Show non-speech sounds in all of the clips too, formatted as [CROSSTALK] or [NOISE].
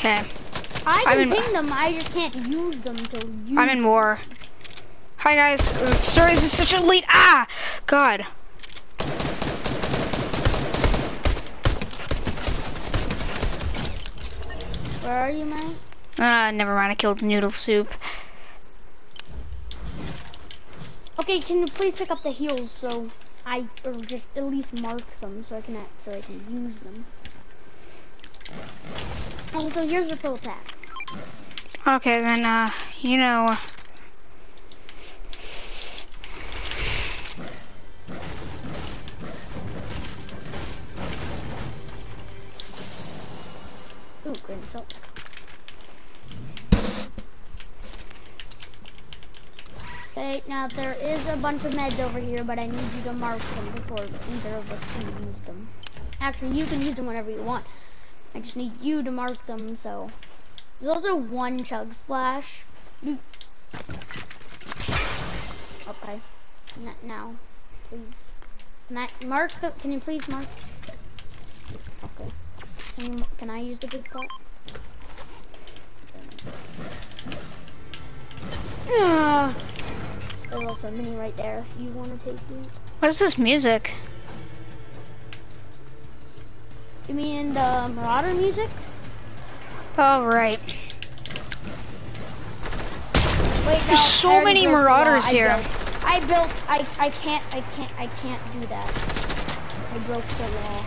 Okay. I can in- ping them, I just can't use them to use I'm in war. Hi guys. Sorry, this is such a late. Ah, God. Where are you, Mike? Uh, never mind. I killed noodle soup. Okay, can you please pick up the heels so I or just at least mark them so I can act, so I can use them. Also, here's your full pack. Okay, then. Uh, you know. Ooh, grain of salt. Okay, now there is a bunch of meds over here, but I need you to mark them before either of us can use them. Actually, you can use them whenever you want. I just need you to mark them, so. There's also one chug splash. Okay. N now, please. Mark the, can you please mark? Okay. Can, you, can I use the big pot? Ah. There's also a mini right there if you want to take it. What is this music? You mean the Marauder music? Oh, right. Wait, no. There's so many broke the law. Marauders I here. built- I built. I. I can't. I can't. I can't do that. I broke the law.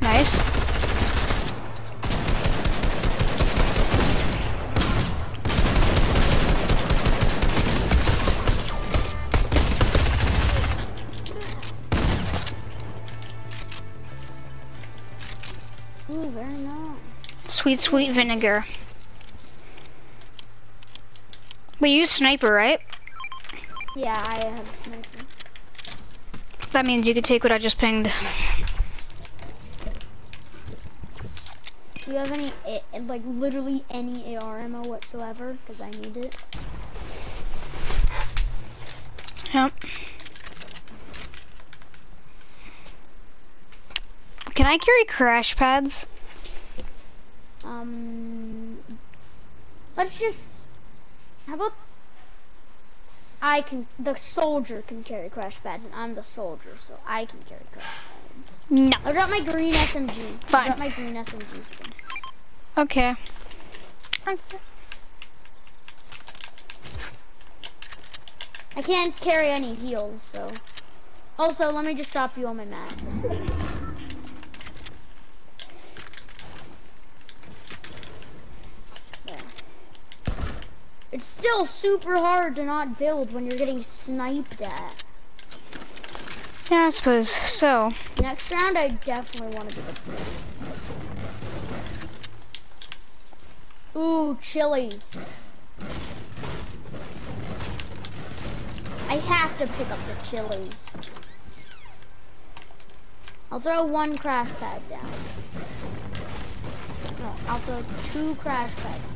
Nice. Sweet, sweet vinegar. We use sniper, right? Yeah, I have a sniper. That means you could take what I just pinged. Do you have any, eh, like, literally any AR ammo whatsoever? Because I need it. Yep. Can I carry crash pads? Um, let's just. How about? I can. The soldier can carry crash pads, and I'm the soldier, so I can carry crash pads. No. I'll drop my green SMG. Fine. Fine. drop my green SMG. for. Okay. I can't carry any heals, so. Also, let me just drop you on my mats. There. It's still super hard to not build when you're getting sniped at. Yeah, I suppose. So, Next round, I definitely want to it. Ooh, chilies. I have to pick up the chilies. I'll throw one crash pad down. No, I'll throw two crash pads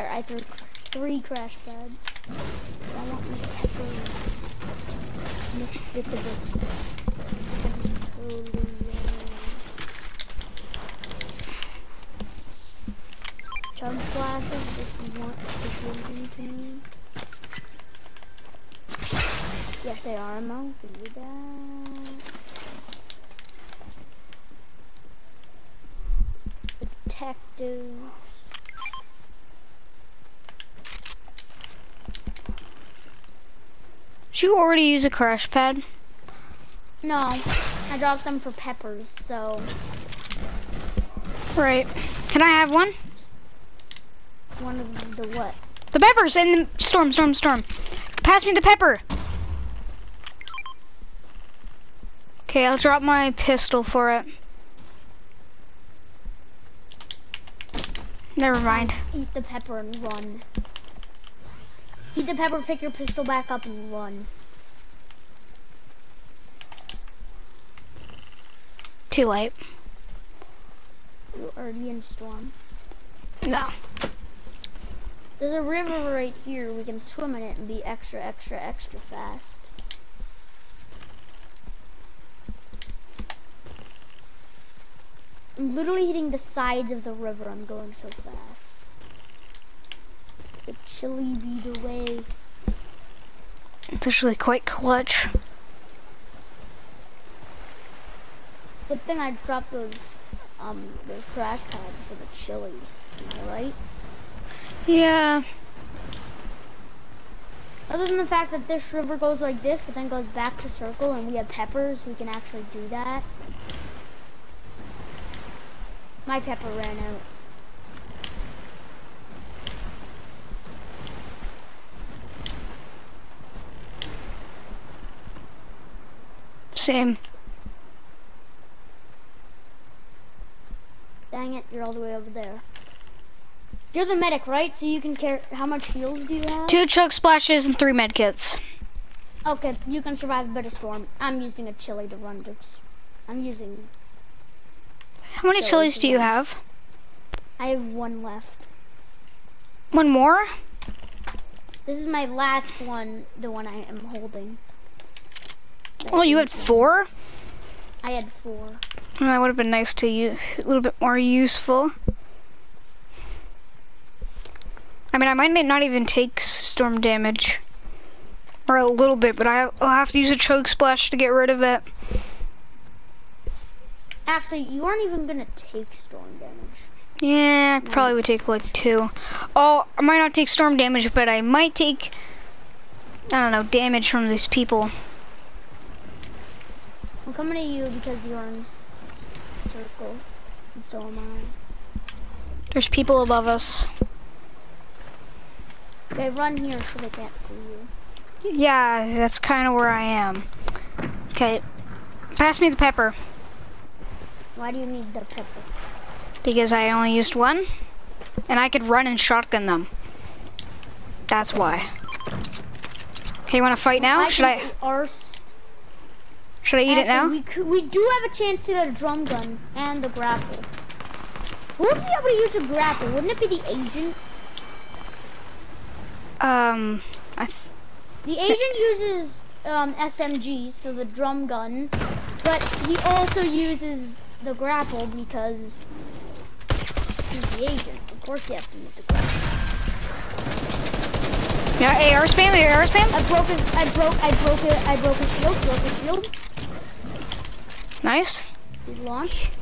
There, I threw three crash pads. I want my peppers. Mixed bits of it. Totally. Chug splashes if you want to give to me. Yes, they are. Can do that. Detectives. Did you already use a crash pad? No, I dropped them for peppers, so Right. Can I have one? one of the what? The peppers and the storm, storm, storm. Pass me the pepper. Okay, I'll drop my pistol for it. Never mind. Eat the pepper and run. Eat the pepper, pick your pistol back up and run. Too late. You already in storm. No. There's a river right here. We can swim in it and be extra, extra, extra fast. I'm literally hitting the sides of the river. I'm going so fast. The chili beat away. It's actually quite clutch. Good thing I dropped those um those crash pads for the chilies. Am I right? Yeah. Other than the fact that this river goes like this, but then goes back to circle, and we have peppers, we can actually do that. My pepper ran out. Dang it, you're all the way over there. You're the medic, right? So you can care. How much heals do you have? Two chug splashes and three med kits. Okay, you can survive a bit of storm. I'm using a chili to run this. I'm using. How many Chili chilies do you run. have? I have one left. One more? This is my last one, the one I am holding. Oh, you had four? I had four. That would have been nice to you, a little bit more useful. I mean, I might not even take storm damage. Or a little bit, but I- I'll have to use a chug splash to get rid of it. Actually, you aren't even gonna take storm damage. Yeah, I probably would take like two. Oh, I might not take storm damage, but I might take, I don't know, damage from these people. I'm coming to you because you're in circle, and so am I. There's people above us. They run here so they can't see you. Yeah, that's kind of where I am. Okay, pass me the pepper. Why do you need the pepper? Because I only used one, and I could run and shotgun them. That's why. Okay, you want to fight now? Should I? Should I eat it now? We, could, we do have a chance to get a drum gun and the grapple. Who would be able to use a grapple? Wouldn't it be the agent? Um, I, The agent uses um, SMGs, so the drum gun, but he also uses the grapple because he's the agent. Of course he has to use the grapple. yeah, AR spam, AR spam. I broke his, I broke, I broke it, I broke his shield, broke his shield. Nice. He launched.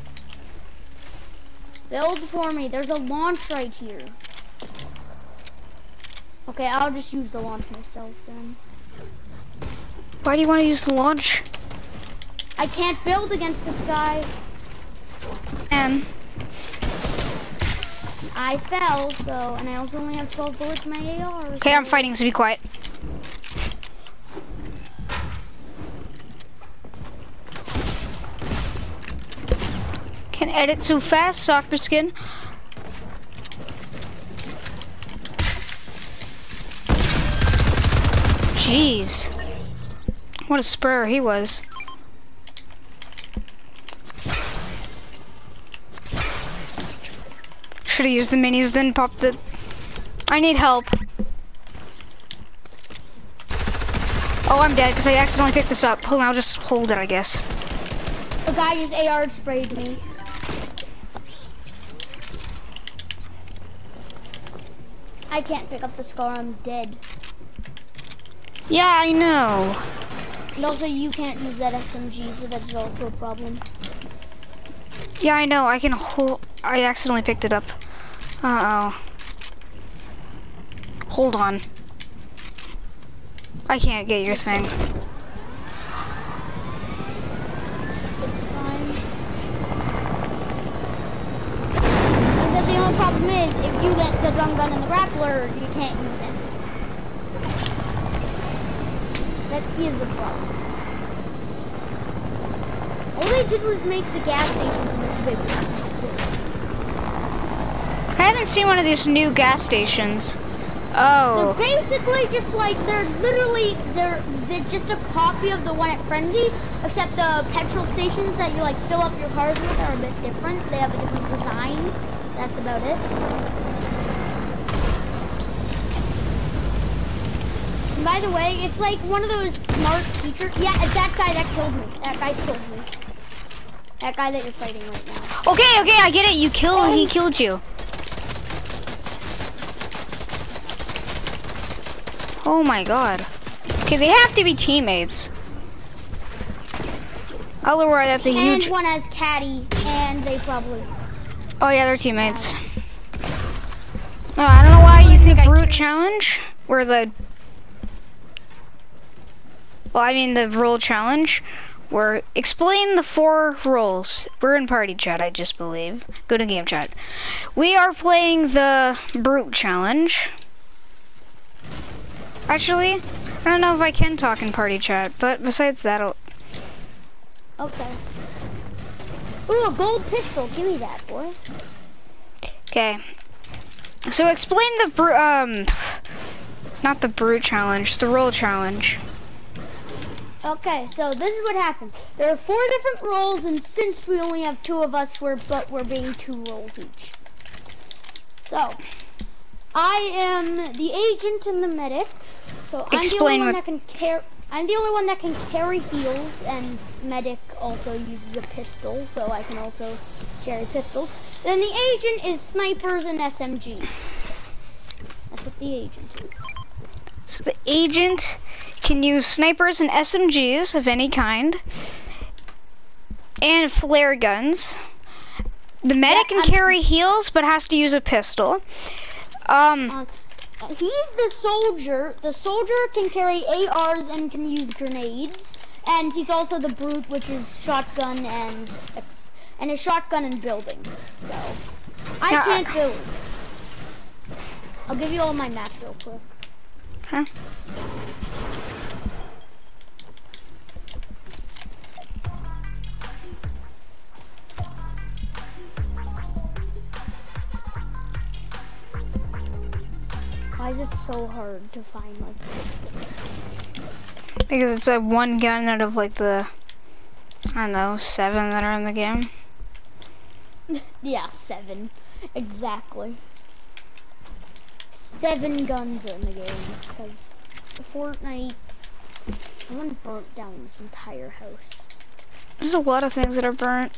Build for me. There's a launch right here. Okay, I'll just use the launch myself then. Why do you want to use the launch? I can't build against this guy. And I fell, so, and I also only have 12 bullets in my AR. okay, I'm fighting, so be quiet. Can edit so fast, soccer skin. Jeez. What a spur he was. Should have used the minis, then popped the... I need help. Oh, I'm dead because I accidentally picked this up. Hold on, I'll just hold it, I guess. A guy just AR sprayed me. I can't pick up the scar, I'm dead. Yeah, I know. And also, you can't use that SMG, so that's also a problem. Yeah, I know. I can hold. I accidentally picked it up. Uh oh. Hold on. I can't get your thing. It's fine. Because the only problem is, if you get the drum gun and the grappler, you can't use it. That is a problem. All they did was make the gas stations look bigger. I haven't seen one of these new gas stations. Oh. They're basically just like they're literally they're they're just a copy of the one at Frenzy, except the petrol stations that you like fill up your cars with are a bit different. They have a different design. That's about it. And by the way, it's like one of those smart features. Yeah, that guy that killed me. That guy killed me. That guy that you're fighting right now. Okay, okay, I get it. You killed. He um, killed you. Oh my god. Okay, they have to be teammates. Otherwise, that's a huge. And one has Caddy, and they probably Oh yeah, they're teammates. No, I don't know why you think brute challenge or the. Well, I mean the role challenge. Where explain the four roles. We're in party chat, I just believe. Go to game chat. We are playing the brute challenge. Actually, I don't know if I can talk in party chat, but besides that, I'll, Okay. Ooh, a gold pistol. Give me that, boy. Okay. So explain the bru- um, not the brute challenge, the roll challenge. Okay, so this is what happened. There are four different roles, and since we only have two of us, we're but we're being two roles each. So, I am the agent and the medic. So I'm Explain the only one that can carry. I'm the only one that can carry heals, and medic also uses a pistol, so I can also carry pistols. Then the agent is snipers and SMGs. That's what the agent is. So the agent can use snipers and SMGs of any kind, and flare guns. The medic Yeah, can I'm- carry heals, but has to use a pistol. Um, Um, he's the soldier. The soldier can carry ARs and can use grenades, and he's also the brute, which is shotgun and ex and a shotgun and building. So I I- can't build. I'll give you all my maps real quick. huh? Why is it so hard to find like pistols? because it's a one gun out of like the, I don't know, seven that are in the game. [LAUGHS] Yeah, seven, exactly. Seven guns are in the game because Fortnite. Someone burnt down this entire house. There's a lot of things that are burnt.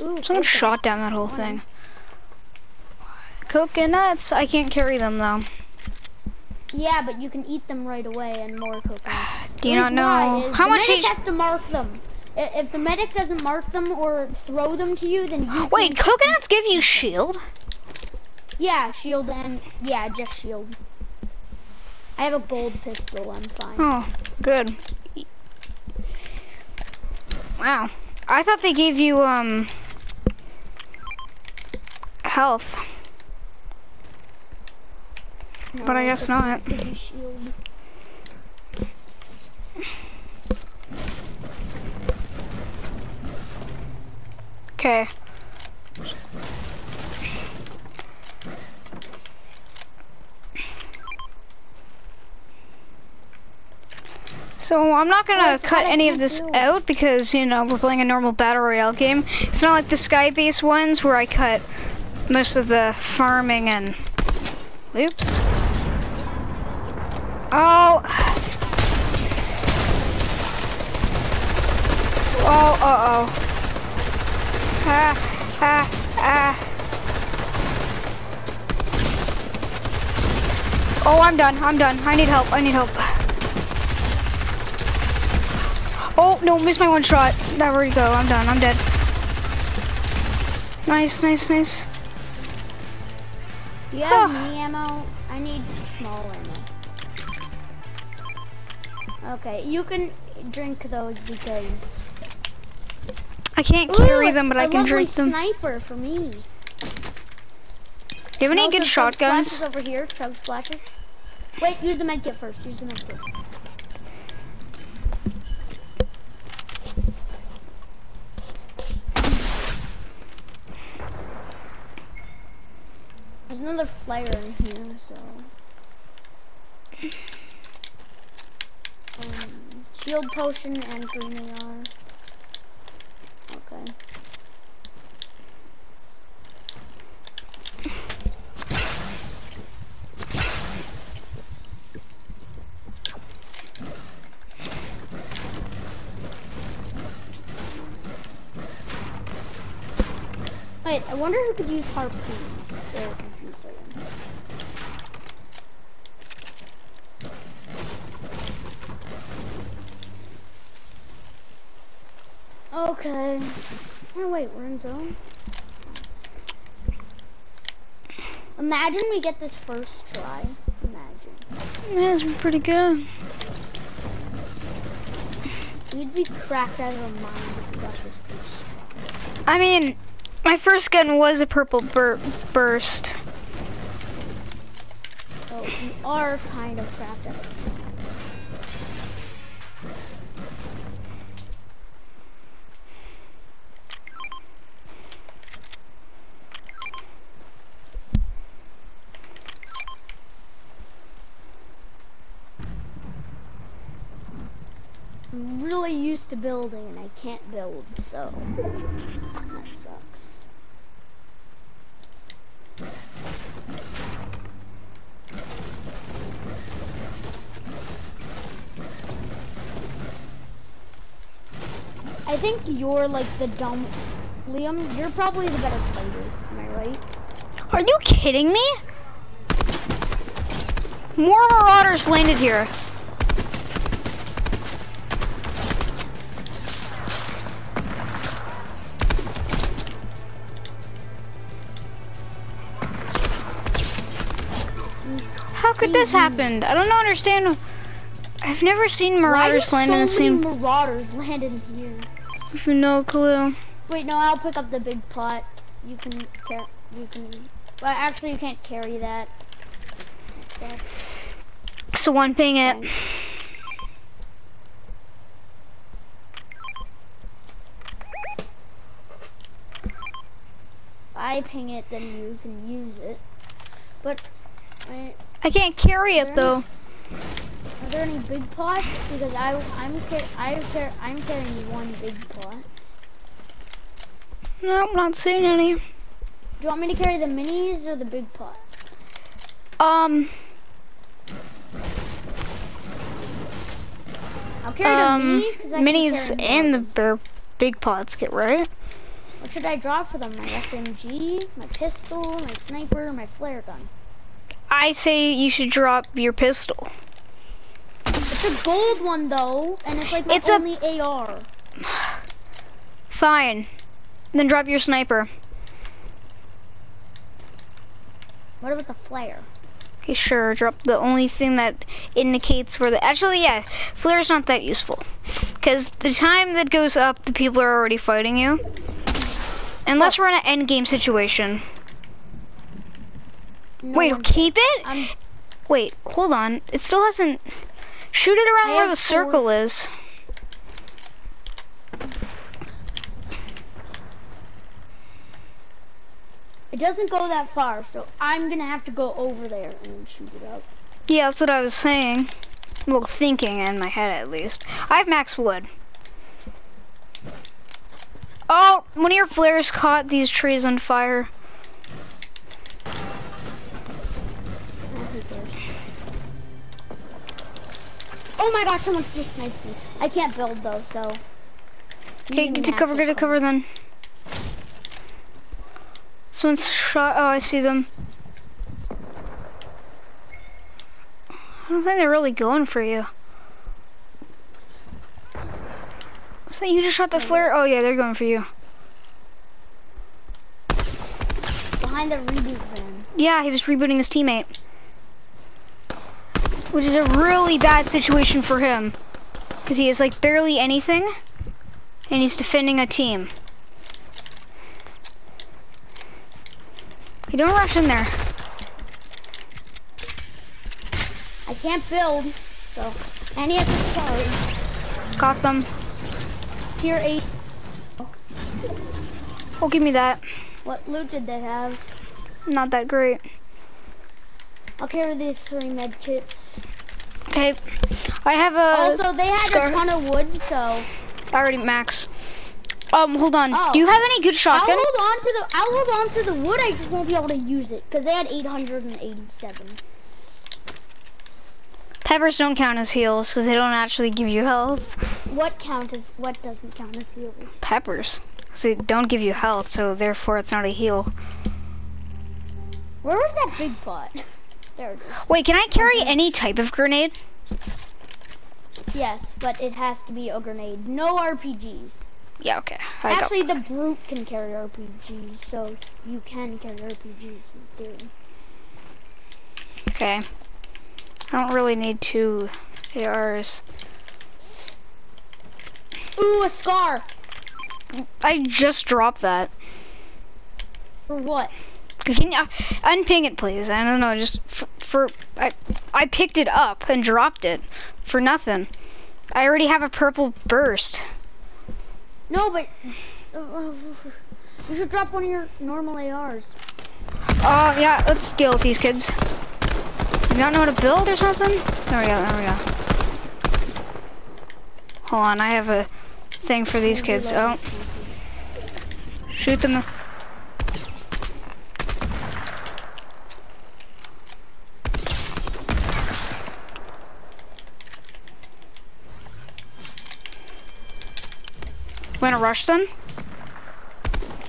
Ooh, Someone shot down that whole thing. Coconuts, I can't carry them though. Yeah, but you can eat them right away and more coconuts. [SIGHS] Do you not know how the much medic has to mark them. If the medic doesn't mark them or throw them to you, then you Wait, coconuts give you shield? yeah, shield and yeah, just shield. I have a gold pistol. I'm fine. Oh, good. Wow. I thought they gave you, um, health. But I guess not. give you shield. Okay. So I'm not gonna so cut any of this out because you know we're playing a normal battle royale game. It's not like the sky-based ones where I cut most of the farming and. Oops. Oh. Oh. Uh oh. Ah. Ah. Ah. Oh, I'm done. I'm done. I need help. I need help. Oh, no, missed my one shot. There we go. I'm done. I'm dead. Nice, nice, nice. Do you have mini ammo? I need small ammo. Okay, you can drink those because. I can't carry Ooh, them, but I can drink them. Sniper for me. Do you have any good shotguns? over here. Chug splashes. Wait, use the med kit first. Use the med kit. There's another another flare in here, so. Shield potion and green AR. Okay. Wait, I wonder who could use harpoons. They're confused again. Okay. Oh wait, we're in zone. Imagine we get this first try. Imagine. Yeah, it's pretty good. We'd be cracked out of our mind if we got this first try. I mean, my first gun was a purple bur burst. So we are kind of cracked out. I'm really used to building and I can't build, so that sucks. I think you're like the dumb Liam, you're probably the better fighter, am I right? Are you kidding me? More marauders landed here. Could this happen? I don't understand. I've never seen marauders land in the so same. marauders land in here? No clue. Wait, no, I'll pick up the big pot. You can. You can. Well, actually, you can't carry that. Sucks. So one ping it. I ping it, then you can use it. But, I, I can't carry it though. are there any big pots? Because I, I'm, I car I'm carrying one big pot. No, I'm not seeing any. Do you want me to carry the minis or the big pot? Um, I'll carry um, the minis because I minis and the bear big pots get right. What should I draw for them? My SMG, my pistol, my sniper, my flare gun. I say you should drop your pistol. It's a gold one though, and it's like my It's a- only AR. [SIGHS] Fine. Then drop your sniper. What about the flare? Okay, sure. Drop the only thing that indicates where the. Actually, yeah, flare's not that useful. Because the time that goes up, the people are already fighting you. Unless oh. we're in an end game situation. No Wait, keep it? I'm Wait, hold on. It still hasn't. Shoot it around I where the circle four- is. It doesn't go that far, so I'm gonna have to go over there and shoot it up. Yeah, that's what I was saying. Well, thinking in my head at least. I have max wood. Oh, one of your flares caught these trees on fire. Oh my gosh, someone's just sniped me. I can't build though, so. Okay, get to cover, get to cover then. Someone's shot. Oh, I see them. I don't think they're really going for you. That you just shot the flare? Oh yeah, they're going for you. Behind the reboot van. Yeah, he was rebooting his teammate. Which is a really bad situation for him. Because he has like barely anything. And he's defending a team. Okay, don't rush in there. I can't build, so. And he has to charge. Got them. Tier 8. Oh, give me that. What loot did they have? Not that great. I'll carry these three med kits. Okay. I have a. Also, they had a ton of wood, so already max. Um, hold on. Oh. Do you have any good I'll hold on to the I'll hold on to the wood. I just won't be able to use it because they had 887. Peppers don't count as heals because they don't actually give you health. What count as what doesn't count as heals? Peppers. 'Cause they don't give you health, so therefore it's not a heal. Where was that big pot? [LAUGHS] there it is. Wait, can I carry any type of grenade? Yes, but it has to be a grenade. No RPGs. Yeah, okay. I Actually, the brute can carry RPGs, so you can carry RPGs in theory. Okay. I don't really need two ARs. Ooh, a scar. I just dropped that. For what? Can you unping it, please? I don't know, just for, for I, I picked it up and dropped it for nothing. I already have a purple burst. No, but uh, you should drop one of your normal ARs. Oh yeah, let's deal with these kids. You don't know how to build or something? There we go. There we go. Hold on, I have a thing for these kids. Oh, shoot them. Wanna rush them?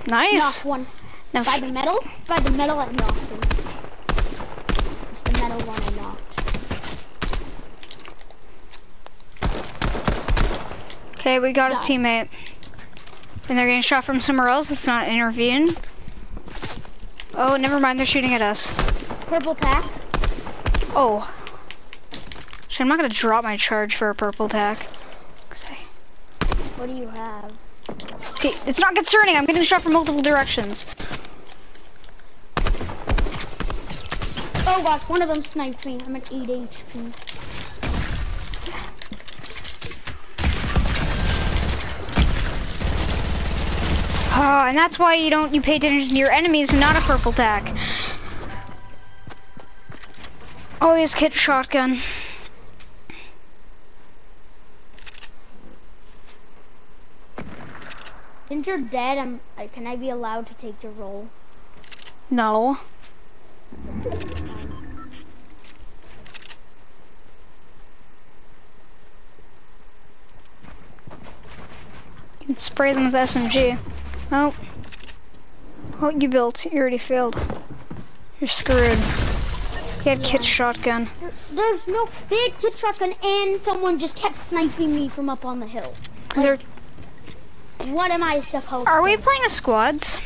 Nice. Knocked one. Now, By the metal? By the metal, I knocked him. It's the metal one I knocked. Okay, we got his teammate. And they're getting shot from somewhere else. It's not intervene. Oh, never mind. They're shooting at us. Purple tac. Oh. Shit, I'm not gonna drop my charge for a purple tac. What do you have? Okay, it's not concerning. I'm getting shot from multiple directions. Oh gosh, one of them sniped me. I'm at 8 HP. Oh, ah, and that's why you don't you pay attention to your enemies and not a purple tac. Always kit shotgun. Since you're dead, I'm. I, can I be allowed to take your role? No. You can spray them with SMG. Oh. Oh, you built. You already failed. You're screwed. You had kit shotgun. There, there's no. They had kit shotgun, and someone just kept sniping me from up on the hill. They're, What am I supposed? To- Are we to? playing a squads?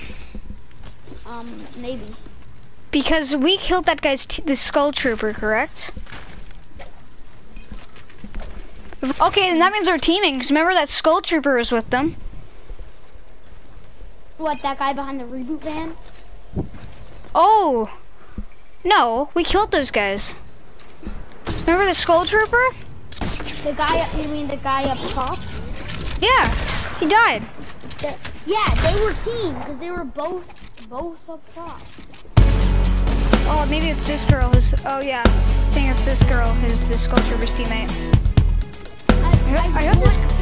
Um, maybe. Because we killed that guy's t the skull trooper, correct? Okay, then that means they're teaming, because remember that skull trooper was with them. What? That guy behind the reboot van? Oh, no, we killed those guys. Remember the skull trooper? The guy? You mean the guy up top? Yeah, he died. Yeah, they were team because they were both both up top. Oh, maybe it's this girl who's. Oh yeah, I think it's this girl who's the trooper's teammate. I, I hope this-